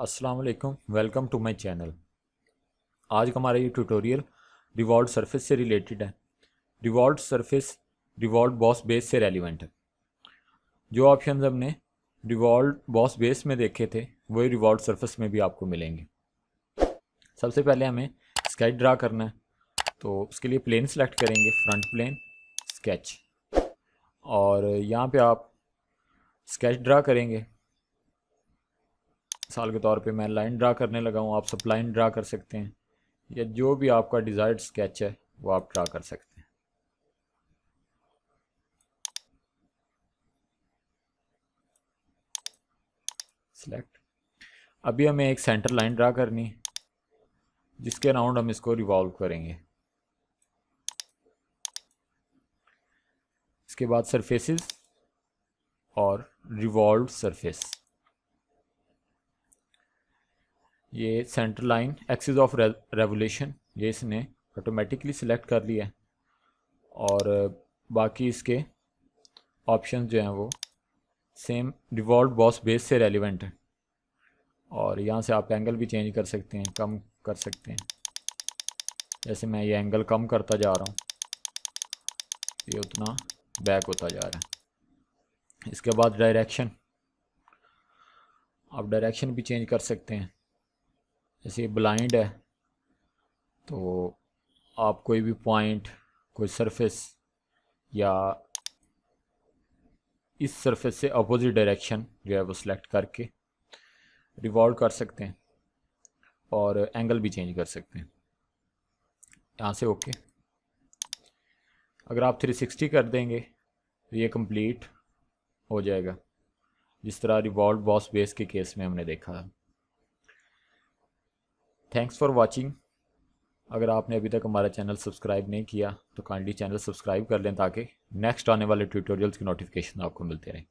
अस्सलाम वालेकुम welcome to my channel आज का हमारा ये ट्यूटोरियल रिवॉल्व सरफेस से रिलेटेड है। Revolve surface revolve boss base से रेलिवेंट है। जो ऑप्शन हमने रिवॉल्व बॉस बेस में देखे थे, वही रिवॉल्व सरफेस में भी आपको मिलेंगे। सबसे पहले हमें स्केच ड्रा करना है तो उसके लिए प्लेन सेलेक्ट करेंगे फ्रंट प्लेन स्केच और यहाँ पे आप स्केच ड्रा करेंगे मिसाल के तौर पे मैं लाइन ड्रा करने लगा हूँ, आप सब लाइन ड्रा कर सकते हैं। या जो भी आपका डिज़ायर्ड स्केच है, वो आप ड्रा कर सकते हैं। सिलेक्ट अभी हमें एक सेंटर लाइन ड्रा करनी है, जिसके अराउंड हम इसको रिवॉल्व करेंगे। इसके बाद सरफेसेस और रिवॉल्व सरफेस ये centre line axis of revolution ये इसने ऑटोमेटिकली सिलेक्ट कर लिया है। और बाकी इसके ऑप्शन जो हैं वो सेम डिवॉल्व बॉस बेस से रेलिवेंट है। और यहाँ से आप एंगल भी चेंज कर सकते हैं, कम कर सकते हैं। जैसे मैं ये एंगल कम करता जा रहा हूँ, ये उतना बैक होता जा रहा है। इसके बाद डायरेक्शन आप डायरेक्शन भी चेंज कर सकते हैं। जैसे ब्लाइंड है तो आप कोई भी पॉइंट कोई सरफेस या इस सरफेस से अपोजिट डायरेक्शन जो है वो सिलेक्ट करके रिवॉल्व कर सकते हैं और एंगल भी चेंज कर सकते हैं। यहाँ से ओके अगर आप 360 कर देंगे तो ये कंप्लीट हो जाएगा। जिस तरह रिवॉल्व बॉस बेस के केस में हमने देखा था। थैंक्स फॉर वॉचिंग अगर आपने अभी तक हमारा चैनल सब्सक्राइब नहीं किया तो काइंडली चैनल सब्सक्राइब कर लें ताकि नेक्स्ट आने वाले ट्यूटोरियल्स की नोटिफिकेशन आपको मिलते रहें।